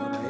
Right.